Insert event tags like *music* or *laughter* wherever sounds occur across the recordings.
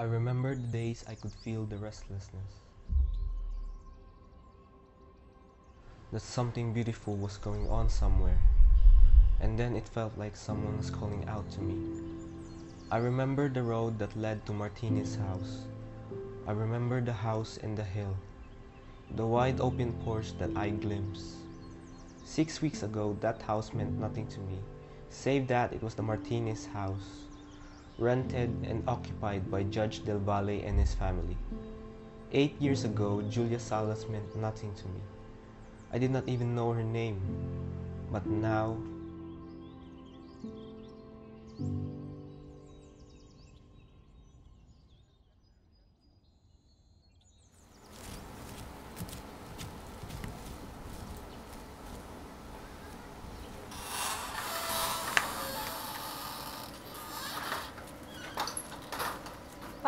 I remember the days I could feel the restlessness. That something beautiful was going on somewhere, and then it felt like someone was calling out to me. I remember the road that led to Martinez house. I remember the house in the hill, the wide open porch that I glimpsed. Six weeks ago, that house meant nothing to me, save that it was the Martinez house rented and occupied by Judge Del Valle and his family. Eight years ago, Julia Salas meant nothing to me. I did not even know her name. But now,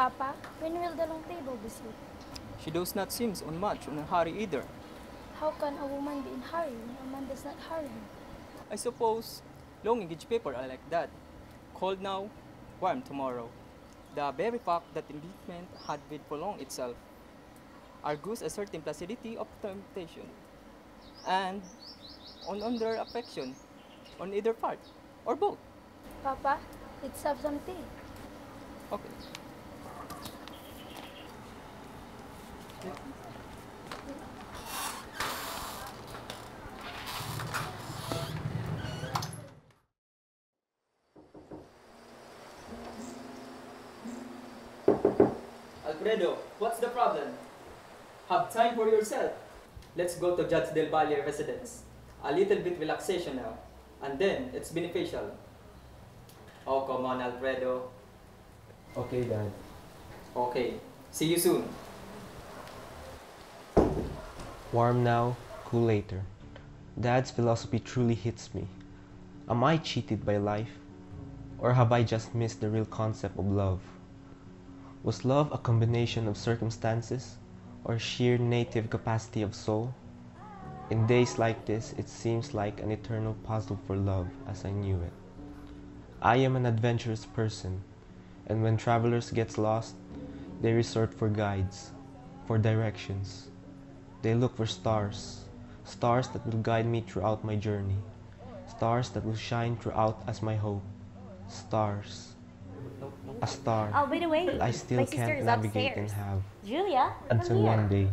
Papa, when will the long table be set? She does not seem on much in a hurry either. How can a woman be in hurry when a man does not hurry her? I suppose long engaged people are like that. Cold now, warm tomorrow. The very fact that engagement had been prolonged itself argues a certain placidity of temptation and on under affection on either part or both. Papa, let's have some tea. Okay. Alfredo, what's the problem? Have time for yourself. Let's go to Judge Del Valle residence. A little bit relaxation now, and then it's beneficial. Oh, come on, Alfredo. okay, Dad. Okay, see you soon. Warm now, cool later. Dad's philosophy truly hits me. Am I cheated by life? Or have I just missed the real concept of love? Was love a combination of circumstances or sheer native capacity of soul? In days like this, it seems like an eternal puzzle for love as I knew it. I am an adventurous person, and when travelers get lost, they resort for guides, for directions. They look for stars, stars that will guide me throughout my journey, stars that will shine throughout as my hope, stars. A star Oh, by the way, that I still can't navigate and have Julia, until one day.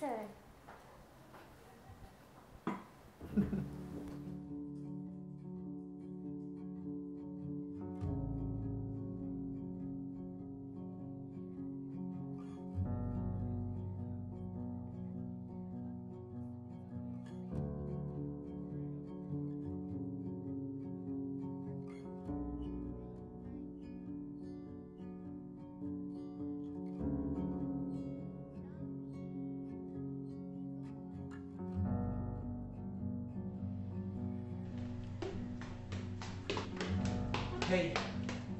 Where's *laughs* Hey,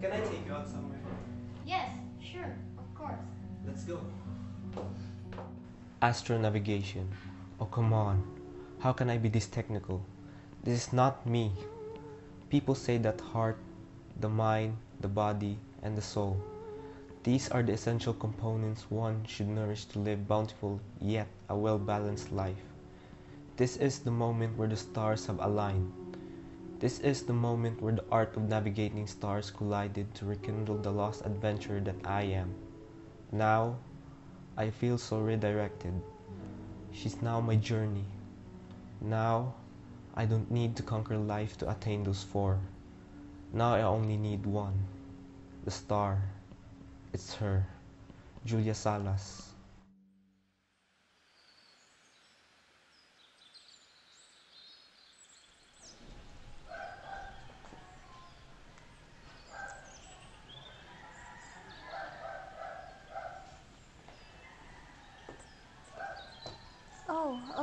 can I take you out somewhere? Yes, sure, of course. Let's go. Astronavigation. Oh, come on. How can I be this technical? This is not me. People say that heart, the mind, the body, and the soul. These are the essential components one should nourish to live bountiful yet a well balanced life. This is the moment where the stars have aligned. This is the moment where the art of navigating stars collided to rekindle the lost adventure that I am. Now, I feel so redirected. She's now my journey. Now, I don't need to conquer life to attain those four. Now I only need one. The star. It's her. Julia Salas.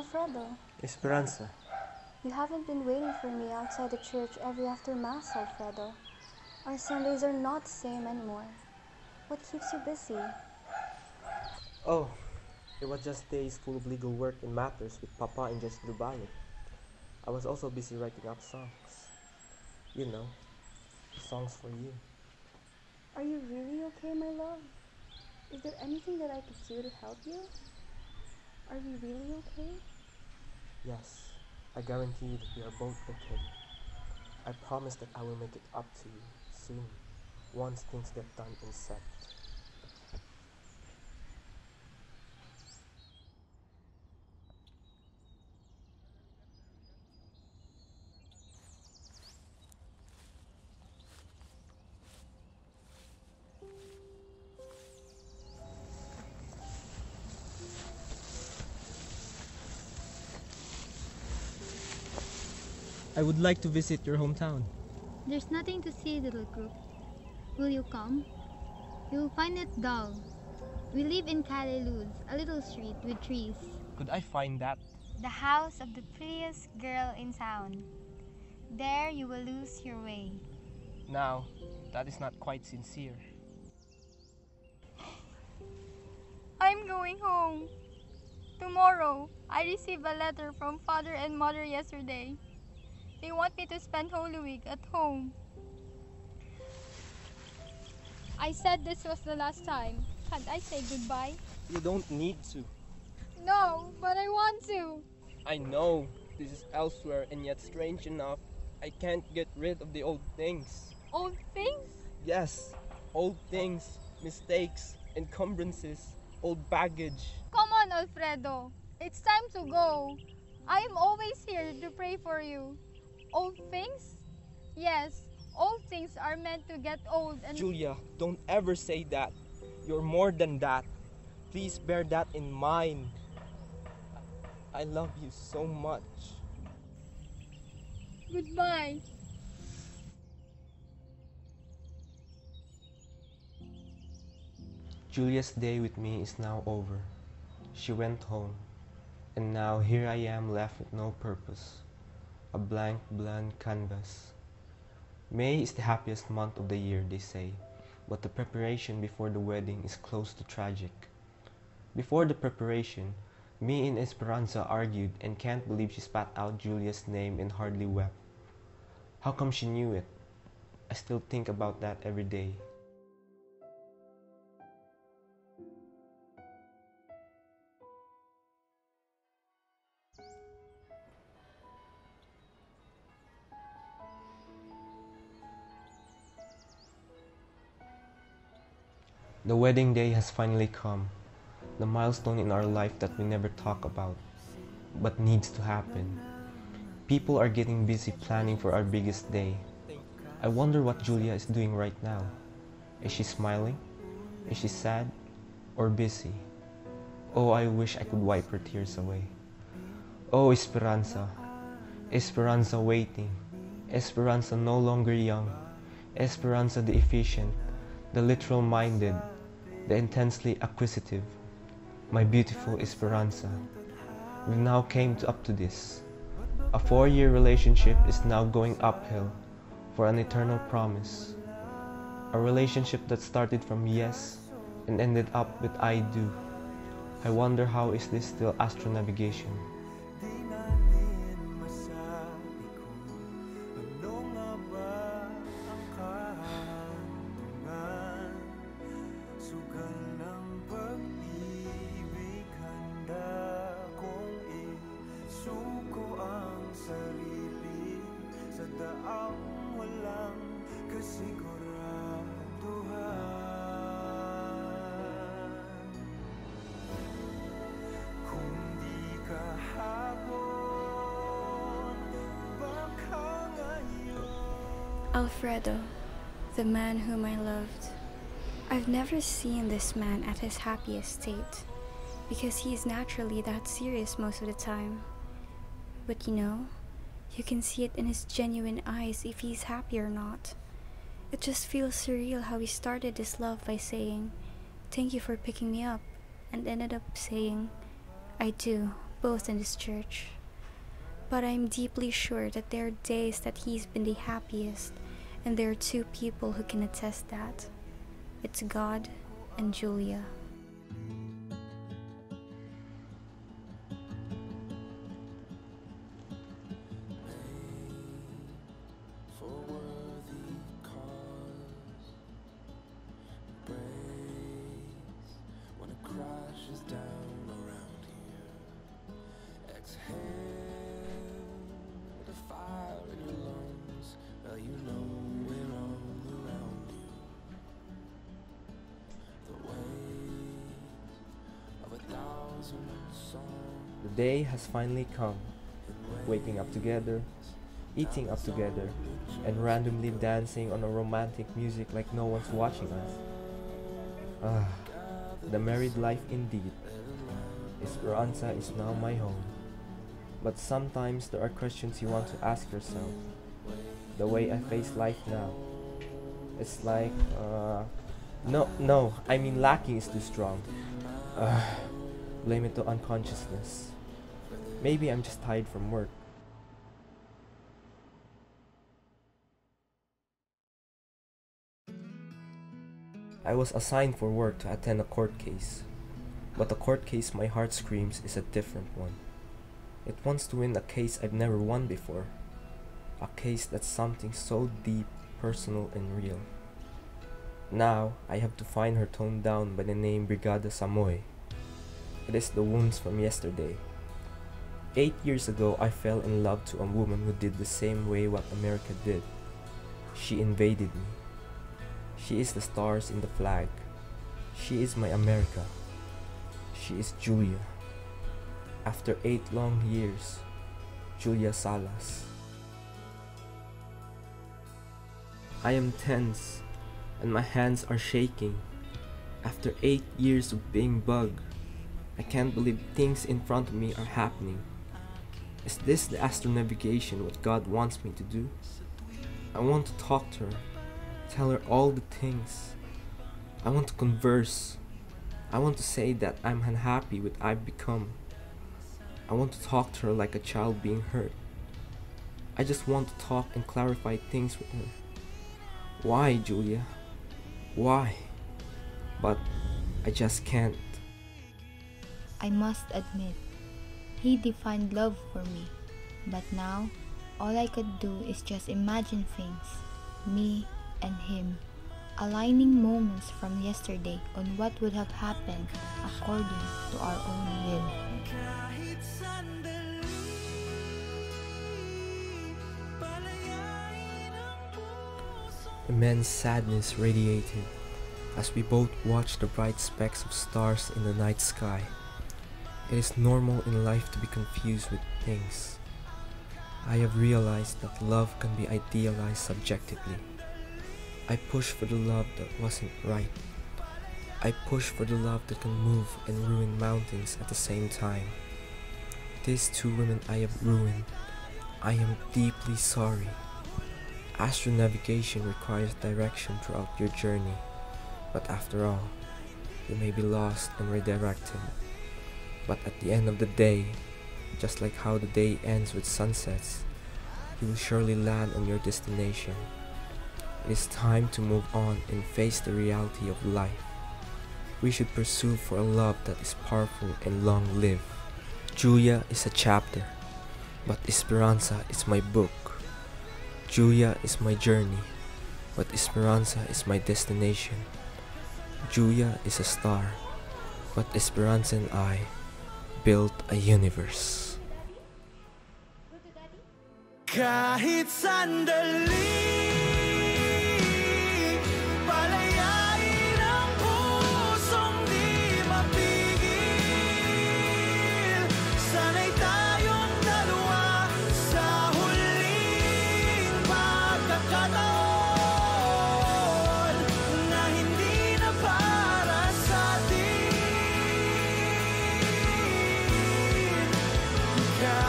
Alfredo, Esperanza. you haven't been waiting for me outside the church every after Mass, Alfredo. Our Sundays are not the same anymore. What keeps you busy? Oh, it was just days full of legal work and matters with Papa and Jess Dubai. I was also busy writing up songs. You know, songs for you. Are you really okay, my love? Is there anything that I could do to help you? Are you really okay? Yes, I guarantee that we are both okay. I promise that I will make it up to you soon, once things get done and set. I would like to visit your hometown. There's nothing to see, little group. Will you come? You'll find it dull. We live in Calle Luz, a little street with trees. Could I find that? the house of the prettiest girl in town. There you will lose your way. Now, that is not quite sincere. I'm going home. Tomorrow, I received a letter from father and mother yesterday. Want me to spend Holy Week at home. I said this was the last time. Can't I say goodbye? You don't need to. No, but I want to. I know this is elsewhere, and yet strange enough, I can't get rid of the old things. Old things? Yes, old things, mistakes, encumbrances, old baggage. Come on, Alfredo. It's time to go. I am always here to pray for you. Old things? Yes, old things are meant to get old and Julia, don't ever say that. You're more than that. Please bear that in mind. I love you so much. goodbye. Julia's day with me is now over. She went home, and now here I am left with no purpose, a blank, blank canvas. May is the happiest month of the year, they say, but the preparation before the wedding is close to tragic. Before the preparation, me and Esperanza argued and can't believe she spat out Julia's name and hardly wept. How come she knew it? I still think about that every day. The wedding day has finally come, the milestone in our life that we never talk about, but needs to happen. People are getting busy planning for our biggest day. I wonder what Julia is doing right now. Is she smiling? Is she sad? Or busy? Oh, I wish I could wipe her tears away. Oh, Esperanza. Esperanza waiting. Esperanza no longer young. Esperanza the efficient, the literal minded, the intensely acquisitive. My beautiful Esperanza. We now came to up to this. A four year relationship is now going uphill for an eternal promise. A relationship that started from yes and ended up with I do. I wonder how is this still astronavigation? Alfredo, the man whom I loved. I've never seen this man at his happiest state because he is naturally that serious most of the time. But you know, you can see it in his genuine eyes if he's happy or not. It just feels surreal how he started this love by saying, Thank you for picking me up, and ended up saying, I do, both in this church. But I'm deeply sure that there are days that he's been the happiest, and there are two people who can attest that. It's God and Julia. crashes down The day has finally come. Waking up together, eating up together, and randomly dancing on a romantic music like no one's watching us. Ah, the married life indeed. Esperanza is now my home. But sometimes there are questions you want to ask yourself. The way I face life now. It's like, uh, no, no, I mean lacking is too strong. Uh, blame it to unconsciousness. Maybe I'm just tired from work. I was assigned for work to attend a court case. But the court case my heart screams is a different one. It wants to win a case I've never won before. A case that's something so deep, personal, and real. Now, I have to find her toned down by the name Brigada Samoy. It is the wounds from yesterday. Eight years ago, I fell in love to a woman who did the same way what America did. She invaded me. She is the stars in the flag. She is my America. She is Julia. After eight long years, Julia Salas. I am tense and my hands are shaking. After eight years of being bugged, I can't believe things in front of me are happening. Is this the astronavigation what God wants me to do? I want to talk to her, tell her all the things. I want to converse. I want to say that I'm unhappy with I've become. I want to talk to her like a child being hurt. I just want to talk and clarify things with her. Why, Julia? Why? But I just can't. I must admit, he defined love for me. But now, all I could do is just imagine things, me and him, aligning moments from yesterday on what would have happened according to our own will. Immense sadness radiated as we both watched the bright specks of stars in the night sky. It is normal in life to be confused with things. I have realized that love can be idealized subjectively. I pushed for the love that wasn't right. I pushed for the love that can move and ruin mountains at the same time. These two women I have ruined. I am deeply sorry. Astronavigation requires direction throughout your journey, but after all, you may be lost and redirected. But at the end of the day, just like how the day ends with sunsets, you will surely land on your destination. It is time to move on and face the reality of life. We should pursue for a love that is powerful and long lived. Julia is a chapter, but Esperanza is my book. Julia is my journey, but Esperanza is my destination. Julia is a star, but Esperanza and I built a universe. Kahit sandali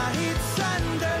Kahit sandali